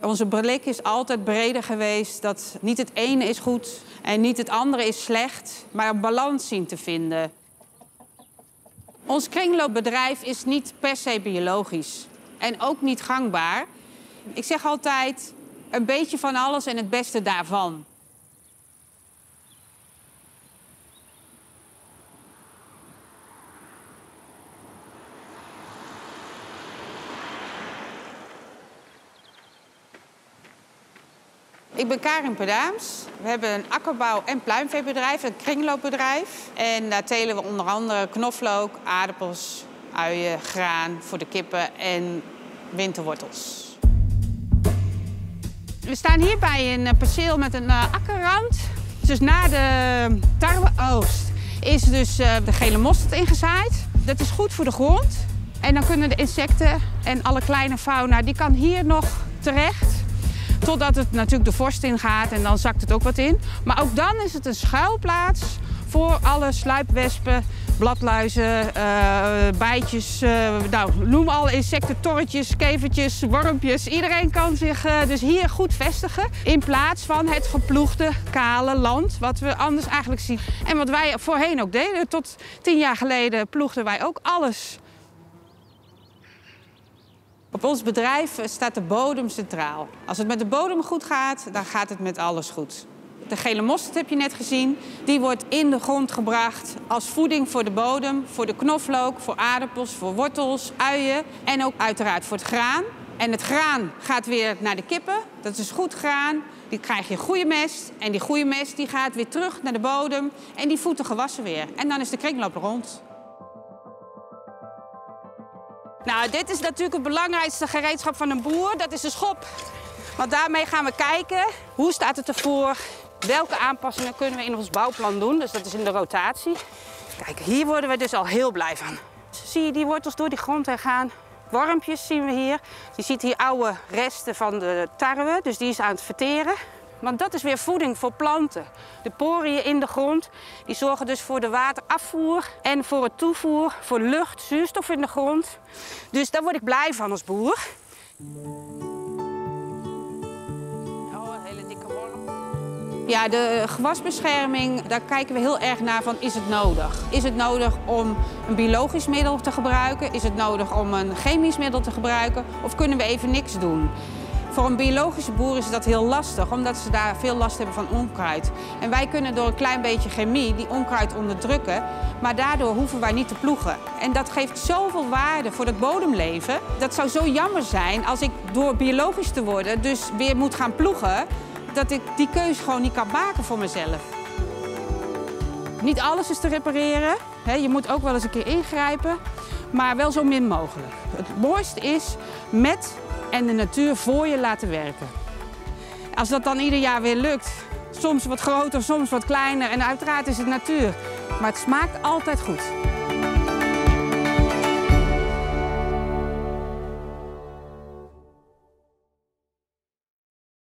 Onze blik is altijd breder geweest dat niet het ene is goed en niet het andere is slecht, maar een balans zien te vinden. Ons kringloopbedrijf is niet per se biologisch en ook niet gangbaar. Ik zeg altijd een beetje van alles en het beste daarvan. Ik ben Karin Pedaams. We hebben een akkerbouw- en pluimveebedrijf, een kringloopbedrijf. En daar telen we onder andere knoflook, aardappels, uien, graan voor de kippen en winterwortels. We staan hier bij een perceel met een eh, akkerrand. Dus na de tarweoogst is dus eh, de gele mosterd ingezaaid. Dat is goed voor de grond. En dan kunnen de insecten en alle kleine fauna, die kan hier nog terecht. Totdat het natuurlijk de vorst ingaat en dan zakt het ook wat in. Maar ook dan is het een schuilplaats voor alle sluipwespen, bladluizen, uh, bijtjes, uh, nou, noem alle insecten, torretjes, kevertjes, wormpjes. Iedereen kan zich uh, dus hier goed vestigen in plaats van het geploegde, kale land wat we anders eigenlijk zien. En wat wij voorheen ook deden, tot tien jaar geleden ploegden wij ook alles. Op ons bedrijf staat de bodem centraal. Als het met de bodem goed gaat, dan gaat het met alles goed. De gele mosterd heb je net gezien. Die wordt in de grond gebracht als voeding voor de bodem, voor de knoflook, voor aardappels, voor wortels, uien en ook uiteraard voor het graan. En het graan gaat weer naar de kippen. Dat is goed graan. Die krijg je goede mest. En die goede mest die gaat weer terug naar de bodem. En die voedt de gewassen weer. En dan is de kringloop rond. Nou, dit is natuurlijk het belangrijkste gereedschap van een boer. Dat is de schop. Want daarmee gaan we kijken hoe staat het ervoor. Welke aanpassingen kunnen we in ons bouwplan doen. Dus dat is in de rotatie. Kijk, hier worden we dus al heel blij van. Zie je die wortels door die grond heen gaan? Wormpjes zien we hier. Je ziet hier oude resten van de tarwe, dus die is aan het verteren. Want dat is weer voeding voor planten. De poriën in de grond die zorgen dus voor de waterafvoer en voor het toevoer voor lucht, zuurstof in de grond. Dus daar word ik blij van als boer. Oh, een hele dikke worm. Ja, de gewasbescherming, daar kijken we heel erg naar van is het nodig? Is het nodig om een biologisch middel te gebruiken? Is het nodig om een chemisch middel te gebruiken? Of kunnen we even niks doen? Voor een biologische boer is dat heel lastig, omdat ze daar veel last hebben van onkruid. En wij kunnen door een klein beetje chemie die onkruid onderdrukken, maar daardoor hoeven wij niet te ploegen. En dat geeft zoveel waarde voor het bodemleven. Dat zou zo jammer zijn als ik door biologisch te worden dus weer moet gaan ploegen, dat ik die keuze gewoon niet kan maken voor mezelf. Niet alles is te repareren. Je moet ook wel eens een keer ingrijpen, maar wel zo min mogelijk. Het mooiste is met en de natuur voor je laten werken. Als dat dan ieder jaar weer lukt, soms wat groter, soms wat kleiner en uiteraard is het natuur. Maar het smaakt altijd goed.